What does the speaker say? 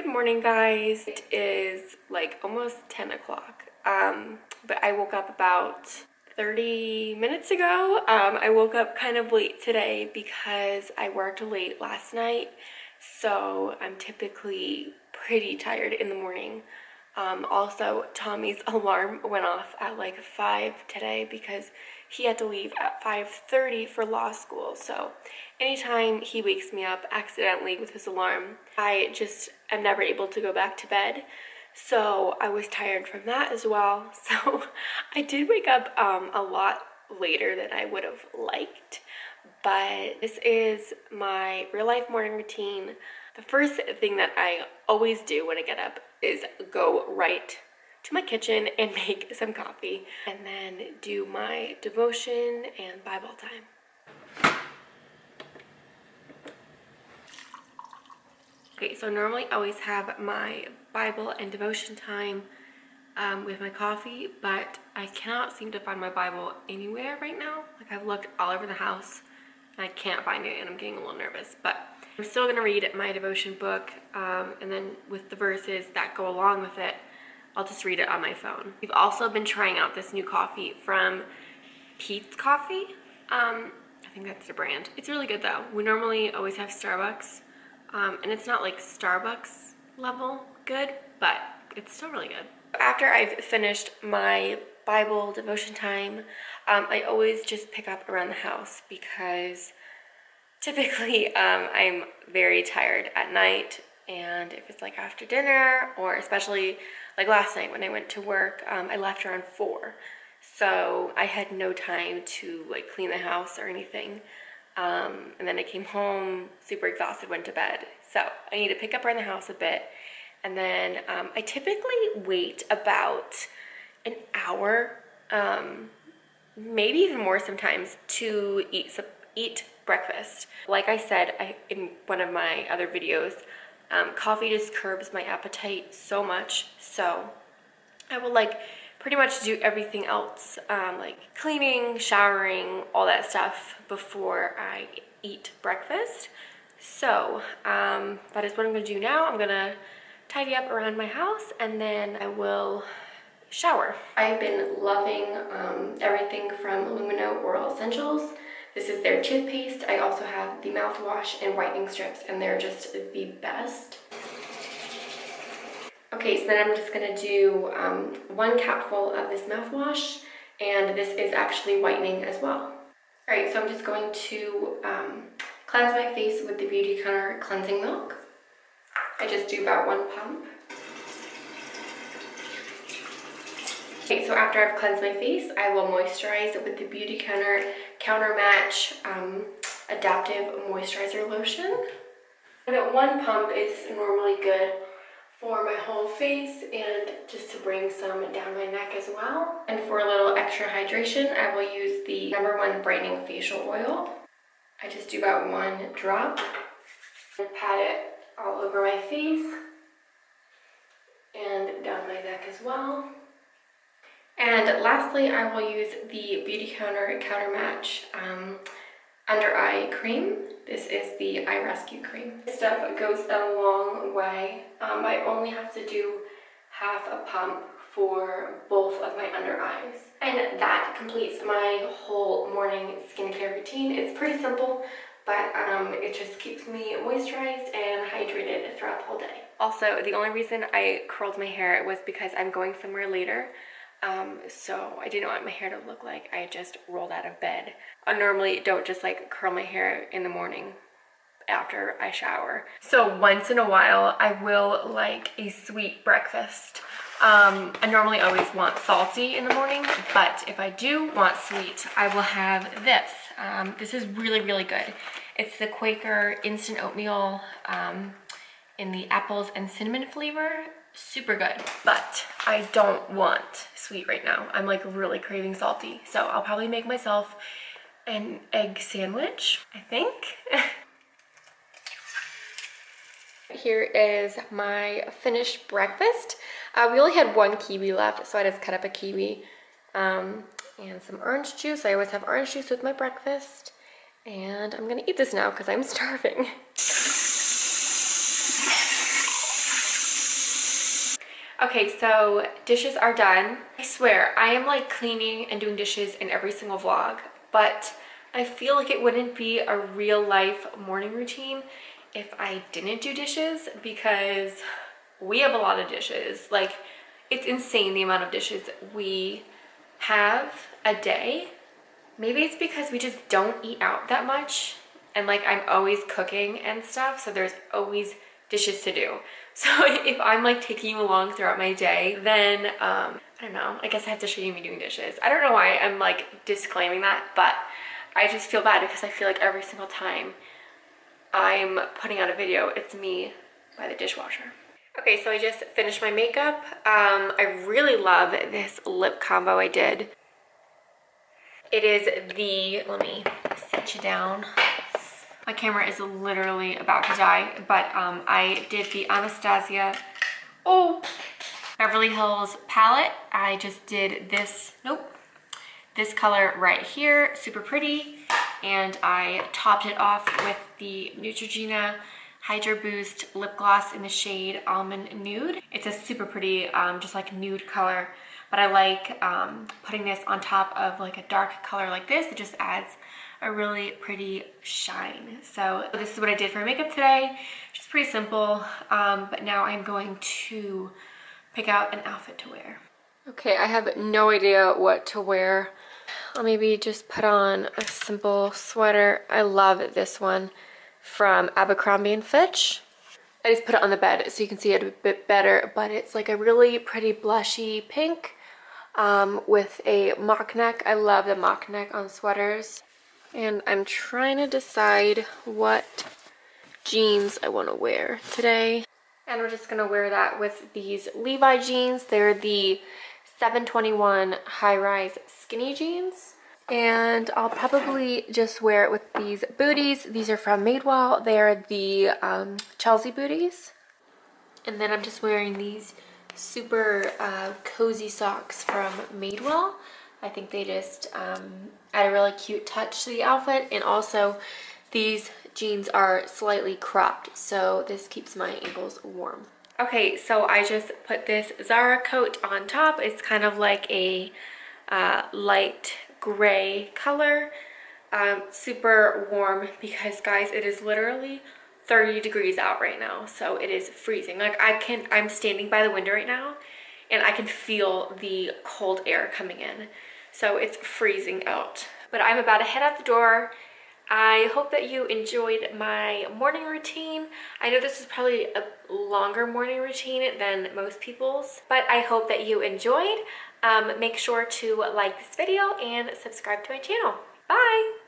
Good morning, guys. It is like almost 10 o'clock, um, but I woke up about 30 minutes ago. Um, I woke up kind of late today because I worked late last night, so I'm typically pretty tired in the morning. Um, also, Tommy's alarm went off at like 5 today because he had to leave at 5.30 for law school. So anytime he wakes me up accidentally with his alarm, I just am never able to go back to bed. So I was tired from that as well. So I did wake up um, a lot later than I would have liked. But this is my real life morning routine. The first thing that I always do when I get up is go right to my kitchen and make some coffee and then do my devotion and Bible time. Okay, so normally I always have my Bible and devotion time um, with my coffee, but I cannot seem to find my Bible anywhere right now. Like I've looked all over the house and I can't find it and I'm getting a little nervous, but I'm still gonna read my devotion book um, and then with the verses that go along with it, I'll just read it on my phone. We've also been trying out this new coffee from Peet's Coffee. Um, I think that's the brand. It's really good though. We normally always have Starbucks um, and it's not like Starbucks level good, but it's still really good. After I've finished my Bible devotion time, um, I always just pick up around the house because typically um, I'm very tired at night and if it's like after dinner or especially like last night when I went to work, um, I left around four. So I had no time to like clean the house or anything. Um, and then I came home super exhausted, went to bed. So I need to pick up around the house a bit. And then um, I typically wait about an hour, um, maybe even more sometimes, to eat eat breakfast. Like I said I, in one of my other videos, um, coffee just curbs my appetite so much. So I will like pretty much do everything else, um, like cleaning, showering, all that stuff before I eat breakfast. So um, that is what I'm gonna do now. I'm gonna tidy up around my house and then I will shower. I've been loving um, everything from Lumineux Oral Essentials. This is their toothpaste. I also have the mouthwash and whitening strips and they're just the best. Okay, so then I'm just gonna do um, one capful of this mouthwash and this is actually whitening as well. All right, so I'm just going to um, cleanse my face with the Beautycounter Cleansing Milk. I just do about one pump. Okay, so after I've cleansed my face, I will moisturize it with the Beautycounter Counter Match um, Adaptive Moisturizer Lotion. And one pump is normally good for my whole face and just to bring some down my neck as well. And for a little extra hydration, I will use the number one brightening facial oil. I just do about one drop and pat it all over my face and down my neck as well. And lastly, I will use the Beautycounter Counter Match um, Under Eye Cream. This is the Eye Rescue Cream. This stuff goes a long way. Um, I only have to do half a pump for both of my under eyes. And that completes my whole morning skincare routine. It's pretty simple, but um, it just keeps me moisturized and hydrated throughout the whole day. Also, the only reason I curled my hair was because I'm going somewhere later um, so I didn't want my hair to look like I just rolled out of bed. I normally don't just like curl my hair in the morning after I shower. So once in a while, I will like a sweet breakfast. Um, I normally always want salty in the morning, but if I do want sweet, I will have this. Um, this is really, really good. It's the Quaker Instant Oatmeal um, in the apples and cinnamon flavor super good, but I don't want sweet right now. I'm like really craving salty. So I'll probably make myself an egg sandwich, I think. Here is my finished breakfast. Uh, we only had one kiwi left, so I just cut up a kiwi um, and some orange juice. I always have orange juice with my breakfast. And I'm gonna eat this now because I'm starving. Okay, so dishes are done. I swear, I am like cleaning and doing dishes in every single vlog, but I feel like it wouldn't be a real life morning routine if I didn't do dishes because we have a lot of dishes. Like, it's insane the amount of dishes we have a day. Maybe it's because we just don't eat out that much and like I'm always cooking and stuff, so there's always dishes to do. So if I'm like taking you along throughout my day, then um, I don't know, I guess I have to show you me doing dishes. I don't know why I'm like disclaiming that, but I just feel bad because I feel like every single time I'm putting out a video, it's me by the dishwasher. Okay, so I just finished my makeup. Um, I really love this lip combo I did. It is the, let me sit you down. My camera is literally about to die, but um, I did the Anastasia, oh, Beverly Hills palette. I just did this, nope, this color right here, super pretty. And I topped it off with the Neutrogena Hydro Boost Lip Gloss in the shade Almond Nude. It's a super pretty, um, just like nude color, but I like um, putting this on top of like a dark color like this. It just adds a really pretty shine. So this is what I did for makeup today. Just pretty simple, um, but now I'm going to pick out an outfit to wear. Okay, I have no idea what to wear. I'll maybe just put on a simple sweater. I love this one from Abercrombie & Fitch. I just put it on the bed so you can see it a bit better, but it's like a really pretty blushy pink um, with a mock neck. I love the mock neck on sweaters. And I'm trying to decide what jeans I want to wear today. And we're just going to wear that with these Levi jeans. They're the 721 high-rise skinny jeans. And I'll probably just wear it with these booties. These are from Madewell. They're the um, Chelsea booties. And then I'm just wearing these super uh, cozy socks from Madewell. I think they just um, add a really cute touch to the outfit. And also these jeans are slightly cropped, so this keeps my ankles warm. Okay, so I just put this Zara coat on top. It's kind of like a uh, light gray color. Um, super warm because guys, it is literally 30 degrees out right now. So it is freezing. Like I can, I'm standing by the window right now and I can feel the cold air coming in. So it's freezing out. But I'm about to head out the door. I hope that you enjoyed my morning routine. I know this is probably a longer morning routine than most people's, but I hope that you enjoyed. Um, make sure to like this video and subscribe to my channel. Bye!